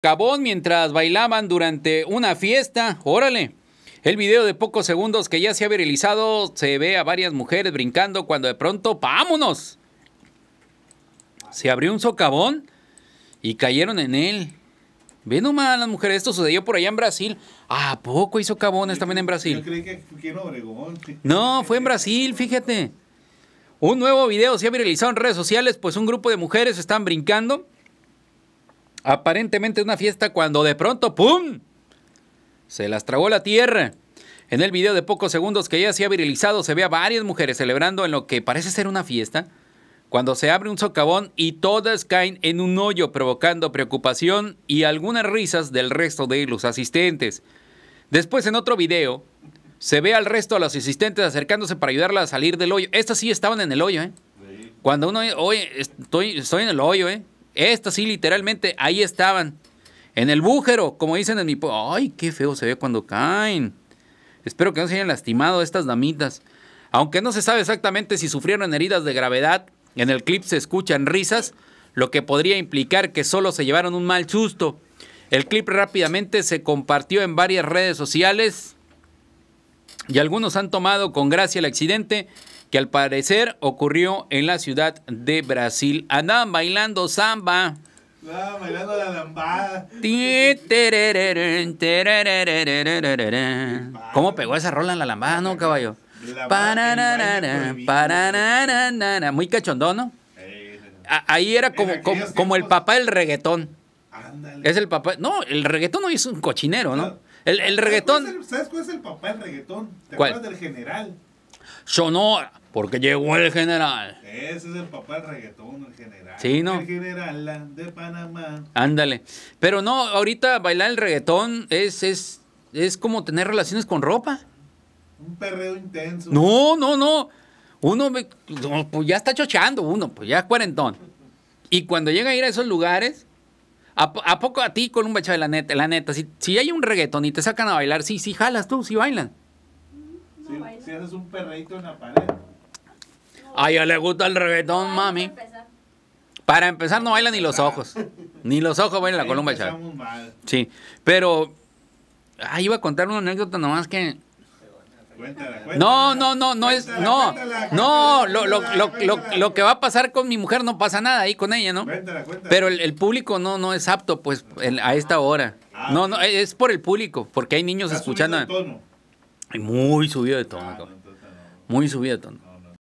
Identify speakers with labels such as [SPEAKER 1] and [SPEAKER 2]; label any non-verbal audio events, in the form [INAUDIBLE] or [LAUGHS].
[SPEAKER 1] cabón mientras bailaban durante una fiesta. Órale. El video de pocos segundos que ya se ha viralizado se ve a varias mujeres brincando cuando de pronto ¡vámonos! Se abrió un socavón y cayeron en él. Ve nomás las mujeres, esto sucedió por allá en Brasil. ¿A poco hizo cabones también en
[SPEAKER 2] Yo
[SPEAKER 1] Brasil?
[SPEAKER 2] creí que Obregón.
[SPEAKER 1] No, fue en Brasil, fíjate. Un nuevo video se ha viralizado en redes sociales, pues un grupo de mujeres están brincando. Aparentemente en una fiesta cuando de pronto ¡pum! Se las tragó la tierra. En el video de pocos segundos que ya se ha viralizado se ve a varias mujeres celebrando en lo que parece ser una fiesta. Cuando se abre un socavón y todas caen en un hoyo provocando preocupación y algunas risas del resto de los asistentes. Después en otro video se ve al resto de los asistentes acercándose para ayudarla a salir del hoyo. Estas sí estaban en el hoyo, ¿eh? Cuando uno, oye, estoy, estoy en el hoyo, ¿eh? Estas sí, literalmente, ahí estaban. En el bújero, como dicen en mi. Ay, qué feo se ve cuando caen. Espero que no se hayan lastimado estas damitas. Aunque no se sabe exactamente si sufrieron heridas de gravedad, en el clip se escuchan risas, lo que podría implicar que solo se llevaron un mal susto. El clip rápidamente se compartió en varias redes sociales y algunos han tomado con gracia el accidente que al parecer ocurrió en la ciudad de Brasil. Andaban bailando samba.
[SPEAKER 2] Ah, bailando la lambada.
[SPEAKER 1] ¿Cómo pegó esa rola en la lambada, no, caballo? Muy cachondón, ¿no? Ahí era como, como, como el papá del reggaetón. Es el papá. No, el reggaetón no es un cochinero, ¿no? El, el
[SPEAKER 2] ¿Sabes cuál
[SPEAKER 1] reggaetón.
[SPEAKER 2] es el- ¿Sabes cuál es el papá del reggaetón? ¿Te
[SPEAKER 1] ¿Cuál?
[SPEAKER 2] acuerdas del general?
[SPEAKER 1] Sonora, porque llegó el general.
[SPEAKER 2] Ese es el papá del reggaetón, el general.
[SPEAKER 1] Sí, ¿no?
[SPEAKER 2] El general de Panamá.
[SPEAKER 1] Ándale. Pero no, ahorita bailar el reggaetón es, es, es como tener relaciones con ropa.
[SPEAKER 2] Un perreo intenso.
[SPEAKER 1] No, no, no. Uno no, pues ya está chochando uno, pues ya cuarentón. Y cuando llega a ir a esos lugares, ¿a, a poco a ti con un bacha de la neta? La neta, si, si hay un reggaetón y te sacan a bailar, sí, sí jalas tú, sí bailan.
[SPEAKER 2] Si, si haces un perreito en la pared.
[SPEAKER 1] A ella le gusta el reggaetón, mami.
[SPEAKER 3] para empezar.
[SPEAKER 1] Para empezar, no bailan ni los ojos. [LAUGHS] Ni los ojos bailan la columba chava.
[SPEAKER 2] empezamos mal.
[SPEAKER 1] Sí, pero. Ah, iba a contar una anécdota nomás que.
[SPEAKER 2] Cuéntala, cuéntala.
[SPEAKER 1] No, no, no, no es. No, no, lo, lo, lo, lo, que va a pasar con mi mujer no pasa nada ahí con ella, ¿no?
[SPEAKER 2] Cuéntala, cuéntala.
[SPEAKER 1] Pero el, el público no, no es apto, pues, a esta hora.
[SPEAKER 2] Ah,
[SPEAKER 1] No, no, es por el público, porque hay niños
[SPEAKER 2] ¿Has subido
[SPEAKER 1] escuchando.
[SPEAKER 2] tono?
[SPEAKER 1] Muy subido de tono,
[SPEAKER 2] Ah, no,
[SPEAKER 1] cabrón.
[SPEAKER 2] entonces no.
[SPEAKER 1] Muy subido de tono.